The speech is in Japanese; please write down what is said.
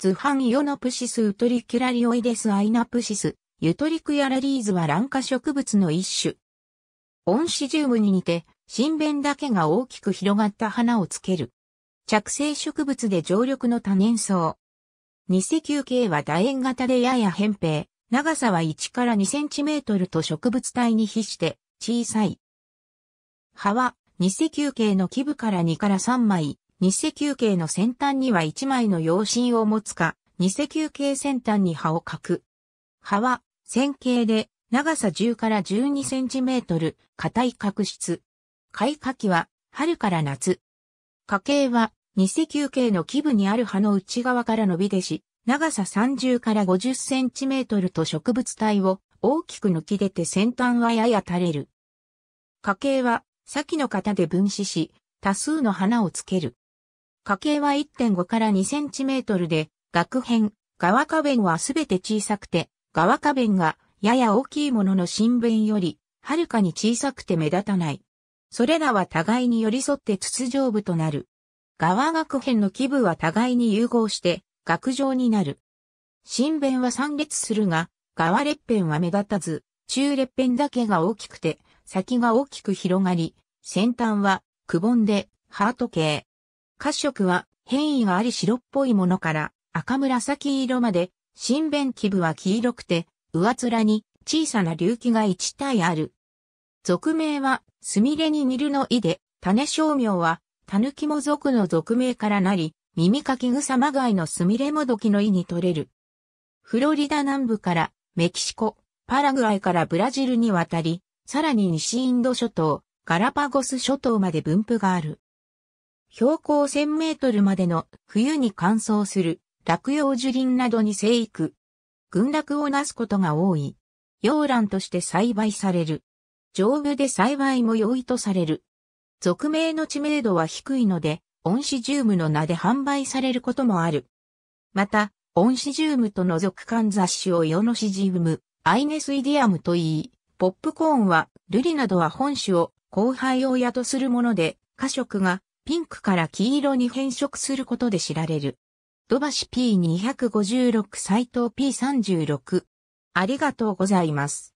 図版イオノプシスウトリキュラリオイデス Ionopsis utricularioides はラン科植物の一種。オンシジウムに似て、唇弁だけが大きく広がった花をつける。着生植物で常緑の多年草。偽球茎は楕円型でやや扁平、長さは1から2センチメートルと植物体に比して小さい。葉は偽球茎の基部から2から3枚、二石球形の先端には1枚の葉身を持つか、二石球形先端に葉を描く。葉は線形で長さ10から12センチメートル、硬い角質。開花期は春から夏。花茎は二石球形の基部にある葉の内側から伸び出し、長さ30から50センチメートルと植物体を大きく抜き出て先端はやや垂れる。花茎は先の型で分子し、多数の花をつける。花径は1.5から2センチメートルで、額辺、側花弁はすべて小さくて、側花弁がやや大きいものの新弁より、はるかに小さくて目立たない。それらは互いに寄り添って筒状部となる。側額辺の基部は互いに融合して、額状になる。新弁は三列するが、側列辺は目立たず、中列辺だけが大きくて、先が大きく広がり、先端は、くぼんで、ハート形。褐色は変異があり白っぽいものから赤紫色まで、新弁基部は黄色くて、上面に小さな隆起が一体ある。俗名は、スミレに似るの意で、種商名は、タヌキモ属の俗名からなり、耳かき草まがいのスミレモドキの意に取れる。フロリダ南部からメキシコ、パラグアイからブラジルに渡り、さらに西インド諸島、ガラパゴス諸島まで分布がある。標高1000メートルまでの冬に乾燥する落葉樹林などに生育。群落をなすことが多い。洋蘭として栽培される。丈夫で栽培も容易とされる。俗名の知名度は低いので、オンシジウムの名で販売されることもある。また、オンシジウムと除く間雑種をヨノシジウム、アイネスイディアムと言い、ポップコーンは、ルリなどは本種を交配用とするもので、花色がピンクから黄色に変色することで知られる。土橋 P256 斎藤 P36。ありがとうございます。